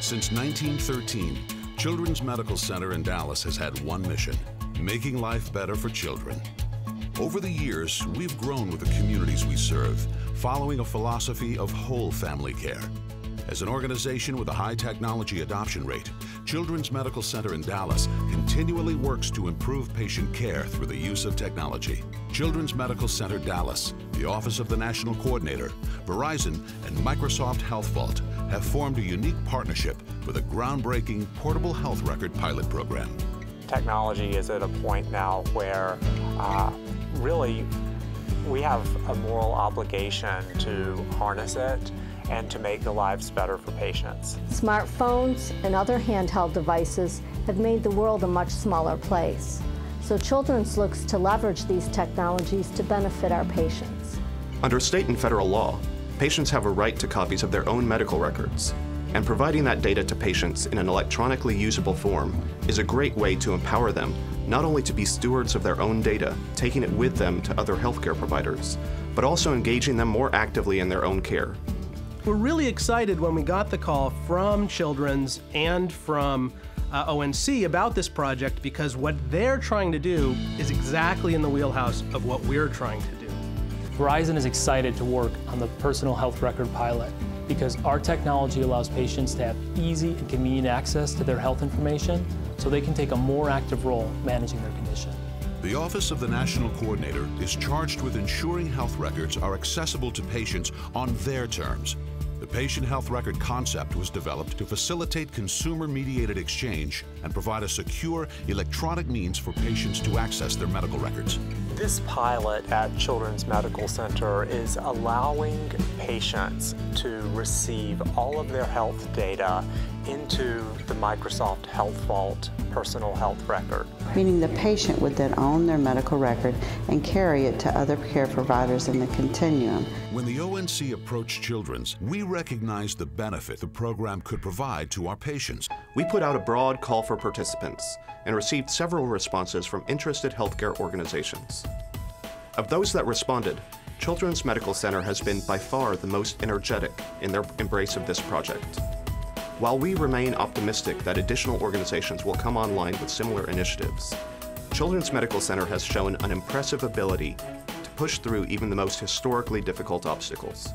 Since 1913, Children's Medical Center in Dallas has had one mission making life better for children. Over the years, we've grown with the communities we serve, following a philosophy of whole family care. As an organization with a high technology adoption rate, Children's Medical Center in Dallas continually works to improve patient care through the use of technology. Children's Medical Center Dallas, the Office of the National Coordinator, Verizon, and Microsoft Health Vault have formed a unique partnership with a groundbreaking portable health record pilot program. Technology is at a point now where uh, really we have a moral obligation to harness it and to make the lives better for patients. Smartphones and other handheld devices have made the world a much smaller place. So Children's looks to leverage these technologies to benefit our patients. Under state and federal law, patients have a right to copies of their own medical records, and providing that data to patients in an electronically usable form is a great way to empower them not only to be stewards of their own data, taking it with them to other healthcare providers, but also engaging them more actively in their own care. We're really excited when we got the call from Children's and from uh, ONC about this project because what they're trying to do is exactly in the wheelhouse of what we're trying to do. Verizon is excited to work on the personal health record pilot because our technology allows patients to have easy and convenient access to their health information so they can take a more active role managing their condition. The Office of the National Coordinator is charged with ensuring health records are accessible to patients on their terms. The patient health record concept was developed to facilitate consumer-mediated exchange and provide a secure electronic means for patients to access their medical records. This pilot at Children's Medical Center is allowing patients to receive all of their health data into the Microsoft Health Vault personal health record. Meaning the patient would then own their medical record and carry it to other care providers in the continuum. When the ONC approached Children's, we recognized the benefit the program could provide to our patients. We put out a broad call for participants and received several responses from interested healthcare organizations. Of those that responded, Children's Medical Center has been by far the most energetic in their embrace of this project. While we remain optimistic that additional organizations will come online with similar initiatives, Children's Medical Center has shown an impressive ability to push through even the most historically difficult obstacles.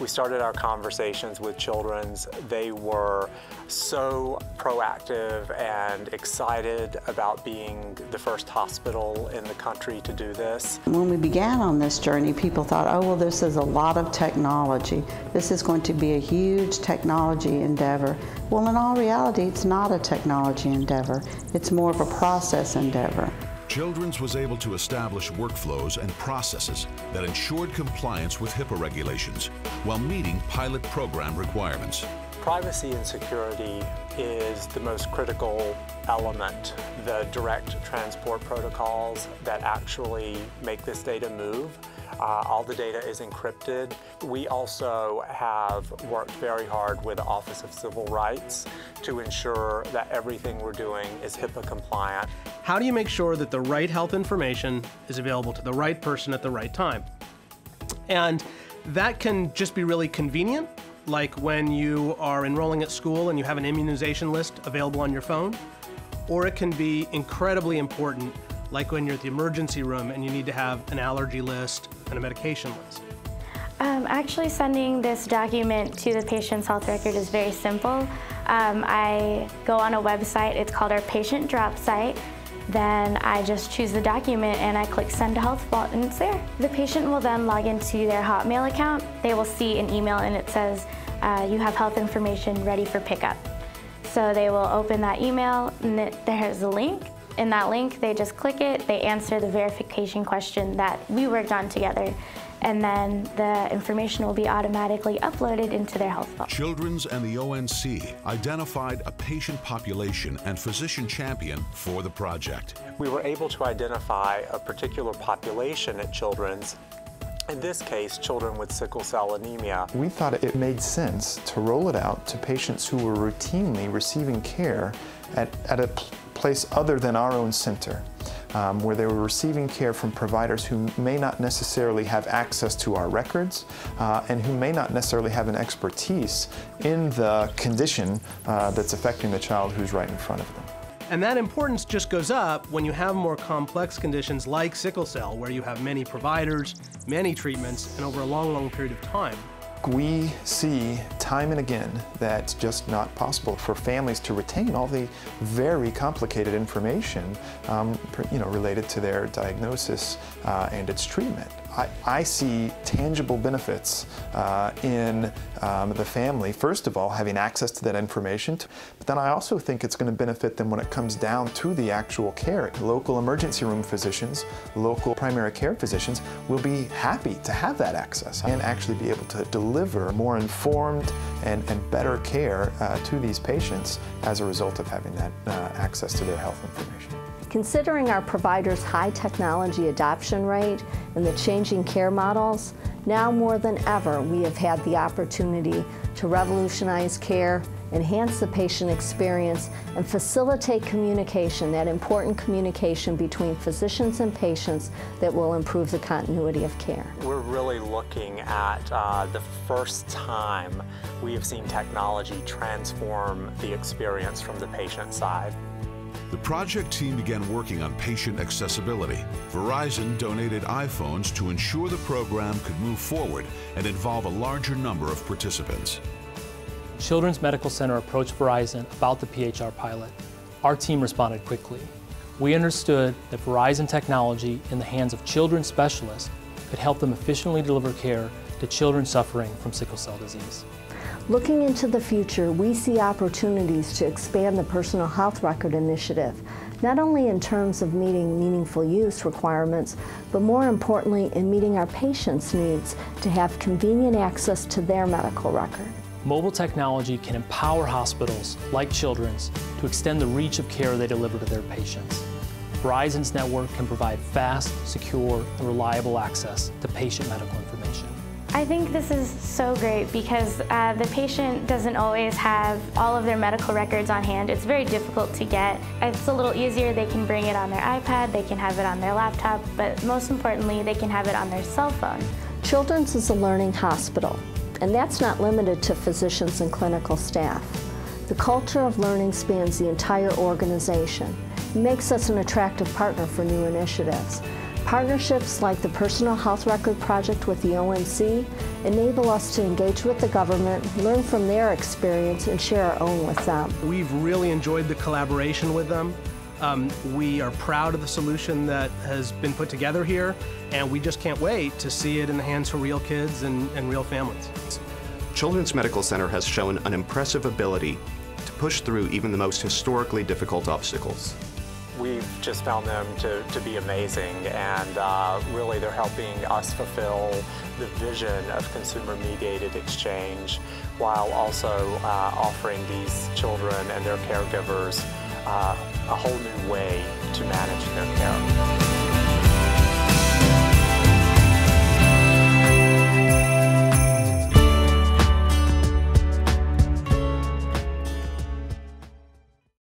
We started our conversations with Children's. They were so proactive and excited about being the first hospital in the country to do this. When we began on this journey, people thought, oh, well, this is a lot of technology. This is going to be a huge technology endeavor. Well, in all reality, it's not a technology endeavor. It's more of a process endeavor. Children's was able to establish workflows and processes that ensured compliance with HIPAA regulations while meeting pilot program requirements. Privacy and security is the most critical element. The direct transport protocols that actually make this data move uh, all the data is encrypted. We also have worked very hard with the Office of Civil Rights to ensure that everything we're doing is HIPAA compliant. How do you make sure that the right health information is available to the right person at the right time? And that can just be really convenient, like when you are enrolling at school and you have an immunization list available on your phone, or it can be incredibly important like when you're at the emergency room and you need to have an allergy list and a medication list? Um, actually sending this document to the patient's health record is very simple. Um, I go on a website, it's called our patient drop site, then I just choose the document and I click send to Health Vault and it's there. The patient will then log into their Hotmail account. They will see an email and it says, uh, you have health information ready for pickup. So they will open that email and there's a link in that link, they just click it, they answer the verification question that we worked on together, and then the information will be automatically uploaded into their health vault. Children's and the ONC identified a patient population and physician champion for the project. We were able to identify a particular population at Children's in this case, children with sickle cell anemia. We thought it made sense to roll it out to patients who were routinely receiving care at, at a place other than our own center. Um, where they were receiving care from providers who may not necessarily have access to our records uh, and who may not necessarily have an expertise in the condition uh, that's affecting the child who's right in front of them. And that importance just goes up when you have more complex conditions like sickle cell, where you have many providers, many treatments, and over a long, long period of time. We see time and again that it's just not possible for families to retain all the very complicated information um, you know, related to their diagnosis uh, and its treatment. I, I see tangible benefits uh, in um, the family, first of all, having access to that information, but then I also think it's going to benefit them when it comes down to the actual care. Local emergency room physicians, local primary care physicians will be happy to have that access and actually be able to deliver more informed and, and better care uh, to these patients as a result of having that uh, access to their health information. Considering our providers' high technology adoption rate and the changing care models, now more than ever we have had the opportunity to revolutionize care, enhance the patient experience, and facilitate communication, that important communication between physicians and patients that will improve the continuity of care. We're really looking at uh, the first time we have seen technology transform the experience from the patient side. Project team began working on patient accessibility. Verizon donated iPhones to ensure the program could move forward and involve a larger number of participants. Children's Medical Center approached Verizon about the PHR pilot. Our team responded quickly. We understood that Verizon technology in the hands of children specialists could help them efficiently deliver care to children suffering from sickle cell disease. Looking into the future, we see opportunities to expand the Personal Health Record Initiative, not only in terms of meeting meaningful use requirements, but more importantly in meeting our patients' needs to have convenient access to their medical record. Mobile technology can empower hospitals, like Children's, to extend the reach of care they deliver to their patients. Verizon's network can provide fast, secure, and reliable access to patient medical information. I think this is so great because uh, the patient doesn't always have all of their medical records on hand. It's very difficult to get. It's a little easier. They can bring it on their iPad, they can have it on their laptop, but most importantly, they can have it on their cell phone. Children's is a learning hospital, and that's not limited to physicians and clinical staff. The culture of learning spans the entire organization. Makes us an attractive partner for new initiatives. Partnerships like the Personal Health Record Project with the ONC enable us to engage with the government, learn from their experience, and share our own with them. We've really enjoyed the collaboration with them. Um, we are proud of the solution that has been put together here, and we just can't wait to see it in the hands of real kids and, and real families. Children's Medical Center has shown an impressive ability to push through even the most historically difficult obstacles we've just found them to, to be amazing and uh, really they're helping us fulfill the vision of consumer-mediated exchange while also uh, offering these children and their caregivers uh, a whole new way to manage their care.